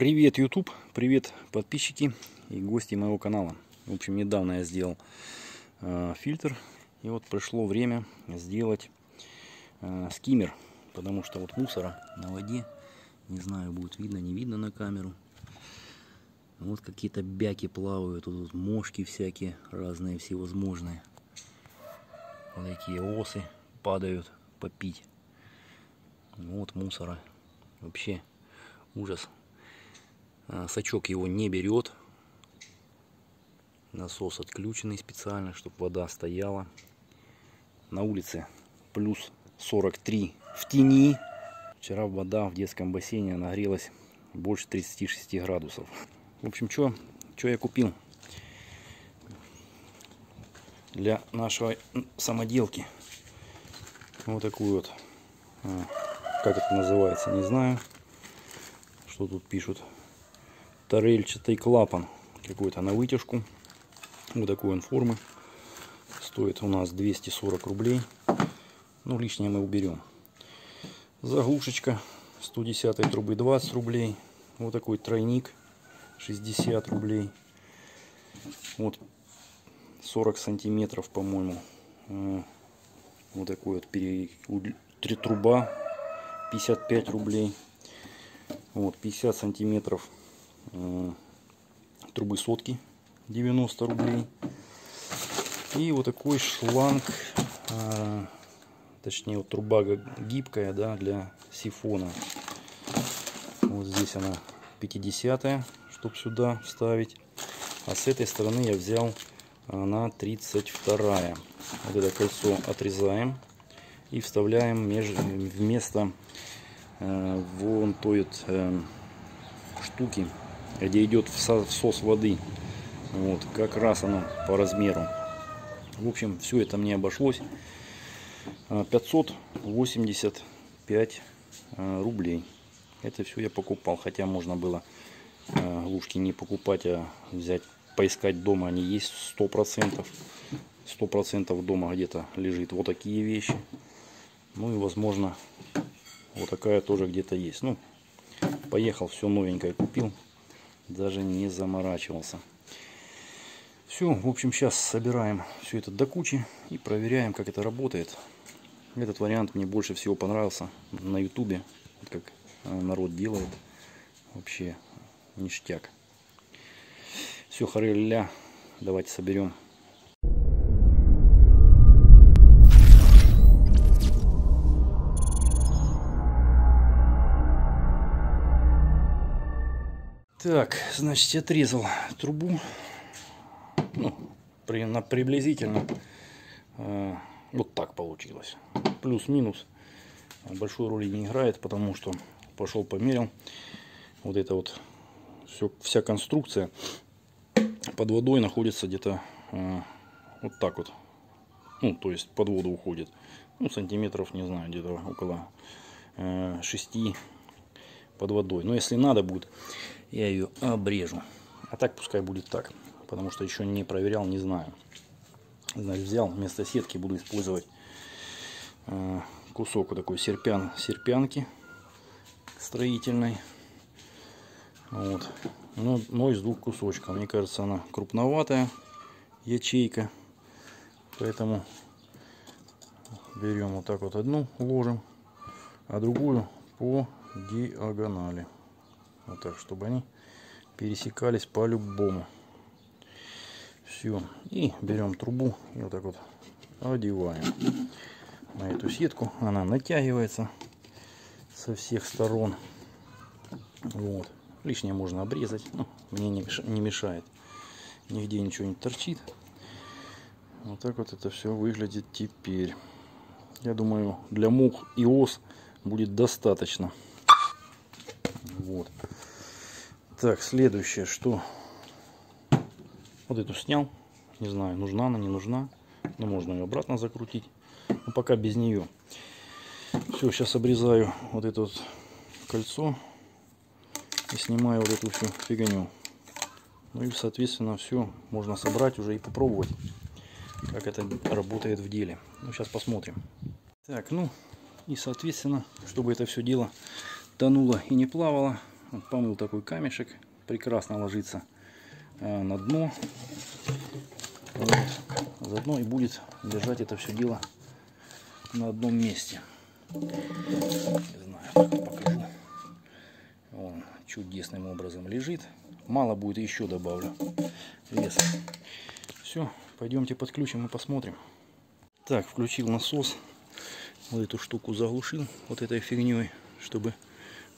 Привет, YouTube! Привет, подписчики и гости моего канала. В общем, недавно я сделал э, фильтр. И вот пришло время сделать э, скиммер. Потому что вот мусора на воде. Не знаю, будет видно, не видно на камеру. Вот какие-то бяки плавают. Тут вот мошки всякие, разные всевозможные. Вот такие осы падают попить. Вот мусора. Вообще ужас. А, сачок его не берет. Насос отключенный специально, чтобы вода стояла. На улице плюс 43 в тени. Вчера вода в детском бассейне нагрелась больше 36 градусов. В общем, что я купил для нашей самоделки. Вот такую вот, а, как это называется, не знаю, что тут пишут тарельчатый клапан какой-то на вытяжку. Вот такой он формы. Стоит у нас 240 рублей. Ну, лишнее мы уберем. Заглушечка 110 трубы 20 рублей. Вот такой тройник 60 рублей. Вот 40 сантиметров, по-моему. Вот такой вот пере... три труба 55 рублей. Вот 50 сантиметров трубы сотки 90 рублей. И вот такой шланг, э, точнее вот труба гибкая, да, для сифона. Вот здесь она 50 чтобы сюда вставить. А с этой стороны я взял на 32 -я. Вот это кольцо отрезаем и вставляем вместо э, вон той вот, э, штуки где идет всос воды. Вот, как раз оно по размеру. В общем, все это мне обошлось 585 а, а, рублей. Это все я покупал, хотя можно было а, глушки не покупать, а взять, поискать дома. Они есть 100%. 100% дома где-то лежит вот такие вещи. Ну и возможно вот такая тоже где-то есть. Ну, поехал, все новенькое купил даже не заморачивался. Все, в общем, сейчас собираем все это до кучи и проверяем, как это работает. Этот вариант мне больше всего понравился на ютубе, как э, народ делает. Вообще ништяк. Все, хареля, давайте соберем. Так, значит, отрезал трубу. Ну, при, на, приблизительно э, вот так получилось. Плюс-минус большой роли не играет, потому что пошел померил. Вот это вот все, вся конструкция под водой находится где-то э, вот так вот. Ну, то есть под воду уходит. Ну, сантиметров, не знаю, где-то около э, 6 под водой. Но если надо будет, я ее обрежу. А так пускай будет так, потому что еще не проверял, не знаю. Значит, взял вместо сетки, буду использовать э, кусок вот такой серпян, серпянки строительной. Вот. Но, но из двух кусочков. Мне кажется, она крупноватая ячейка. Поэтому берем вот так вот одну, ложим, а другую по диагонали. Вот так, чтобы они пересекались по-любому. Все. И берем трубу и вот так вот одеваем на эту сетку. Она натягивается со всех сторон. Вот. Лишнее можно обрезать. Ну, мне не мешает. Нигде ничего не торчит. Вот так вот это все выглядит теперь. Я думаю, для мух и ос будет достаточно. Вот. Так, следующее, что? Вот эту снял. Не знаю, нужна она, не нужна. Но можно ее обратно закрутить. Но пока без нее. Все, сейчас обрезаю вот это вот кольцо. И снимаю вот эту всю фигню. Ну и, соответственно, все можно собрать уже и попробовать, как это работает в деле. Ну, сейчас посмотрим. Так, ну и, соответственно, чтобы это все дело тонуло и не плавало, Вот помыл такой камешек. Прекрасно ложится э, на дно. Вот. Заодно и будет лежать это все дело на одном месте. Не знаю, покажу. Он чудесным образом лежит. Мало будет, еще добавлю веса. Все, пойдемте подключим и посмотрим. Так, включил насос. Вот эту штуку заглушил вот этой фигней, чтобы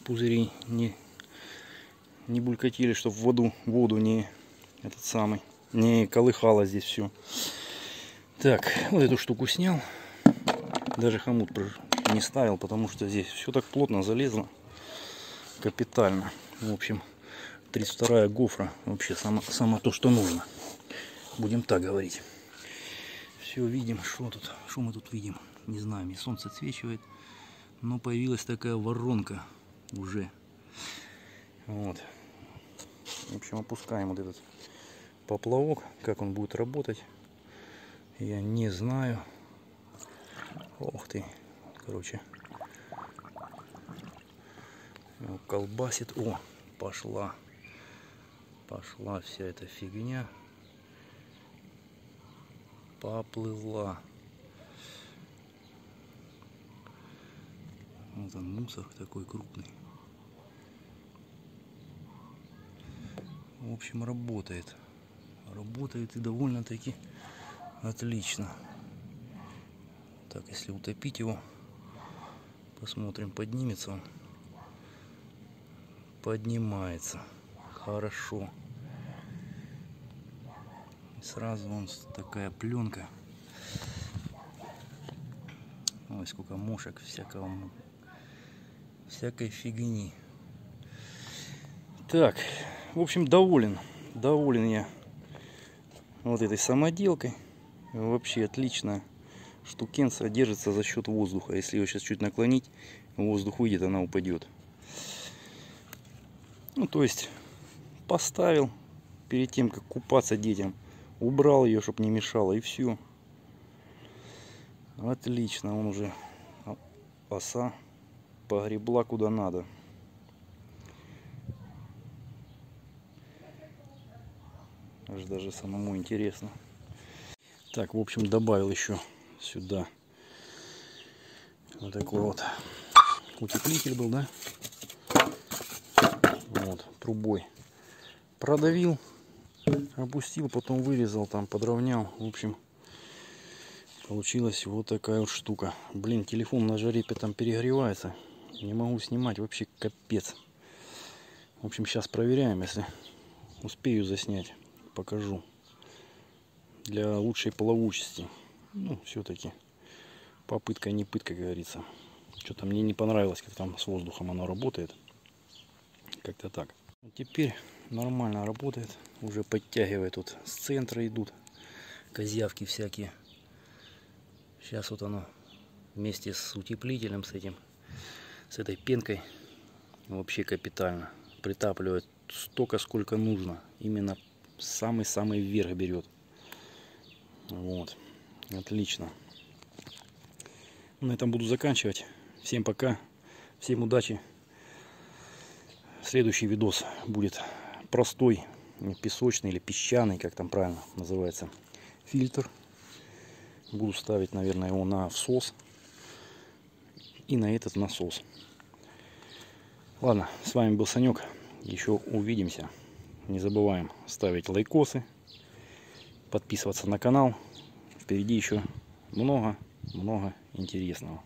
пузыри не, не булькатили, чтобы воду, воду не этот самый, не колыхало здесь все. Так, вот эту штуку снял. Даже хомут не ставил, потому что здесь все так плотно залезло. Капитально. В общем, 32 гофра вообще само, само то, что нужно. Будем так говорить. Все видим, что тут, что мы тут видим. Не знаю, мне солнце отсвечивает. Но появилась такая воронка уже. Вот. В общем, опускаем вот этот поплавок. Как он будет работать, я не знаю. Ох ты. Короче. Колбасит. О, пошла. Пошла вся эта фигня. Поплыла. Вот он мусор такой крупный. В общем, работает. Работает и довольно-таки отлично. Так, если утопить его, посмотрим, поднимется он. Поднимается. Хорошо. Сразу он такая пленка. Ой, сколько мушек всякого, всякой фигни. Так, в общем, доволен. Доволен я вот этой самоделкой. Вообще отлично. Штукенция держится за счет воздуха. Если ее сейчас чуть наклонить, воздух выйдет, она упадет. Ну, то есть, поставил перед тем, как купаться детям убрал ее, чтобы не мешало, и все. Отлично, он уже оса погребла куда надо. Аж даже самому интересно. Так, в общем, добавил еще сюда вот такой вот утеплитель был, да? Вот, трубой продавил опустил, потом вырезал, там подровнял. В общем, получилась вот такая вот штука. Блин, телефон на жаре там перегревается. Не могу снимать, вообще капец. В общем, сейчас проверяем, если успею заснять, покажу. Для лучшей плавучести. Ну, все-таки попытка не пытка, говорится. Что-то мне не понравилось, как там с воздухом оно работает. Как-то так. Теперь нормально работает. Уже подтягивает. Тут с центра идут козявки всякие. Сейчас вот оно вместе с утеплителем, с этим, с этой пенкой вообще капитально. Притапливает столько, сколько нужно. Именно самый-самый вверх берет. Вот. Отлично. На этом буду заканчивать. Всем пока. Всем удачи. Следующий видос будет простой песочный или песчаный, как там правильно называется, фильтр. Буду ставить, наверное, его на всос и на этот насос. Ладно, с вами был Санек. Еще увидимся. Не забываем ставить лайкосы, подписываться на канал. Впереди еще много-много интересного.